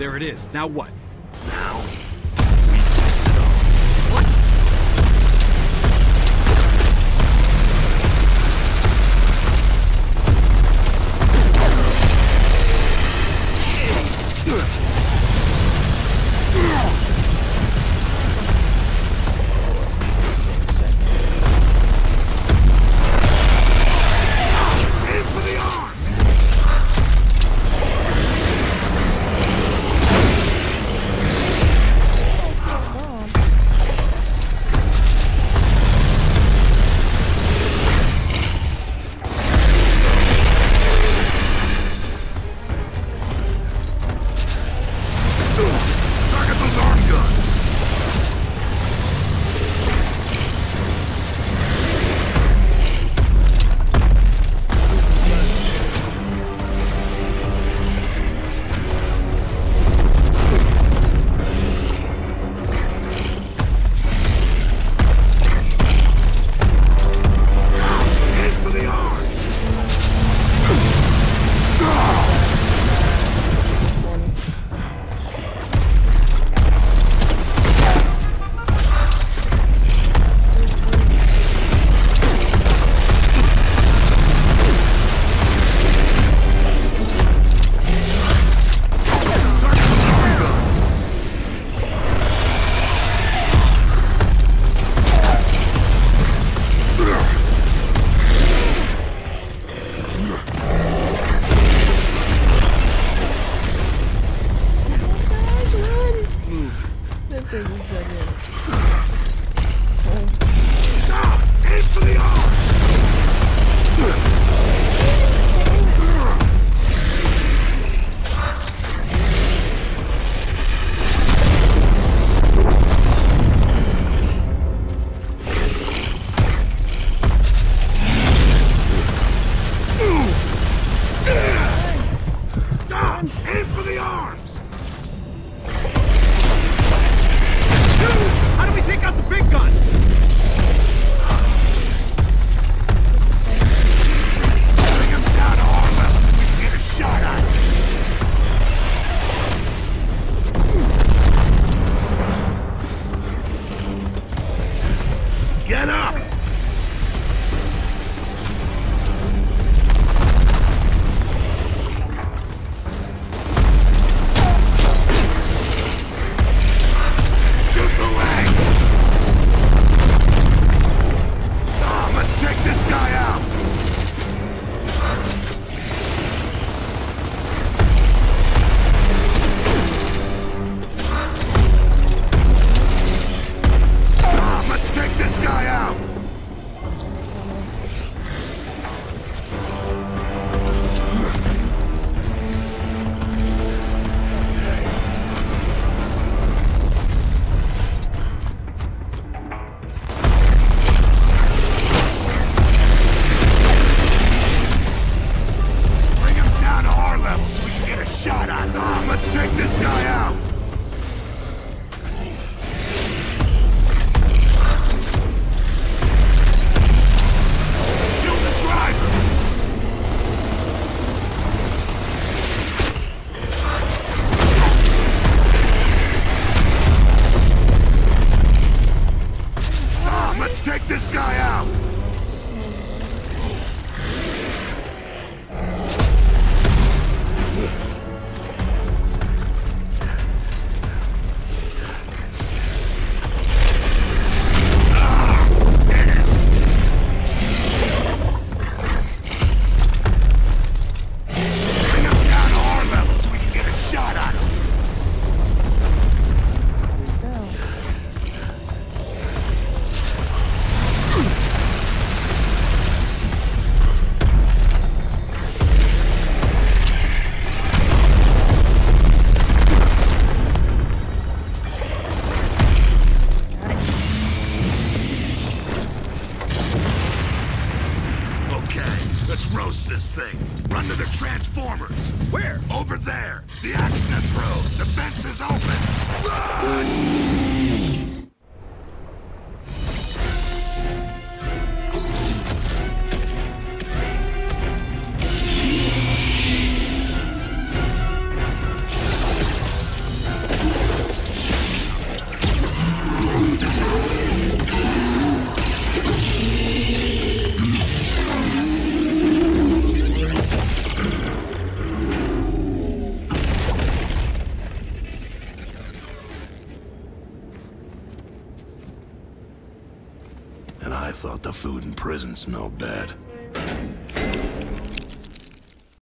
There it is. Now what? Thing. Run to the Transformers. Where? Over there. The access road. The fence is open. Run! I thought the food in prison smelled bad.